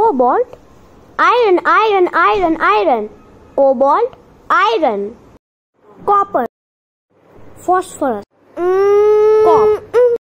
cobalt, iron, iron, iron, iron, cobalt, iron, copper, phosphorus. Mm.